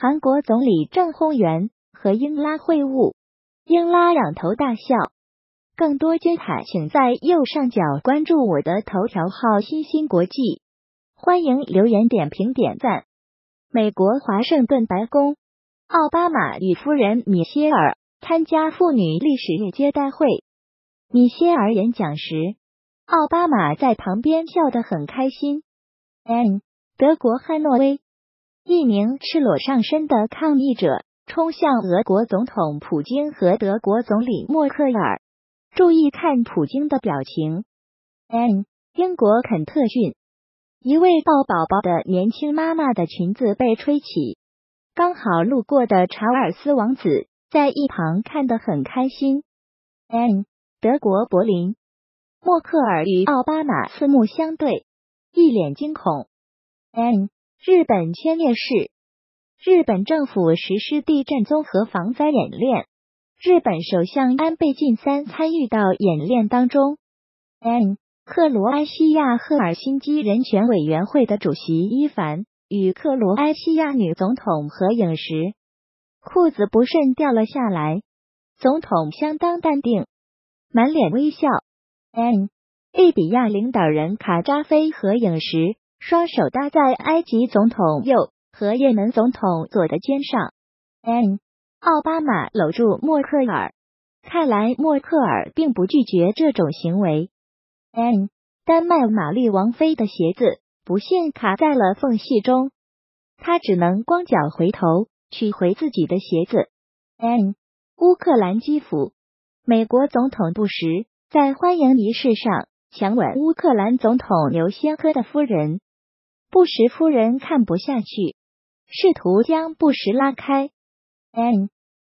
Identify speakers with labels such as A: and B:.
A: 韩国总理郑宏元和英拉会晤，英拉仰头大笑。更多精彩，请在右上角关注我的头条号“新新国际”，欢迎留言点评点赞。美国华盛顿白宫，奥巴马与夫人米歇尔参加妇女历史日接待会。米歇尔演讲时，奥巴马在旁边笑得很开心。N，德国汉诺威，一名赤裸上身的抗议者冲向俄国总统普京和德国总理默克尔。注意看普京的表情。N，英国肯特郡，一位抱宝宝的年轻妈妈的裙子被吹起，刚好路过的查尔斯王子在一旁看得很开心。N，德国柏林，默克尔与奥巴马四目相对，一脸惊恐。N，日本千叶市，日本政府实施地震综合防灾演练。日本首相安倍晋三参与到演练当中。N 克罗埃西亚赫尔辛基人权委员会的主席伊凡与克罗埃西亚女总统合影时，裤子不慎掉了下来，总统相当淡定，满脸微笑。N 利比亚领导人卡扎菲合影时，双手搭在埃及总统右和也门总统左的肩上。N 奥巴马搂住默克尔，看来默克尔并不拒绝这种行为。N 丹麦玛丽王妃的鞋子不幸卡在了缝隙中，她只能光脚回头取回自己的鞋子。N 乌克兰基辅，美国总统布什在欢迎仪式上强吻乌克兰总统刘先科的夫人，布什夫人看不下去，试图将布什拉开。N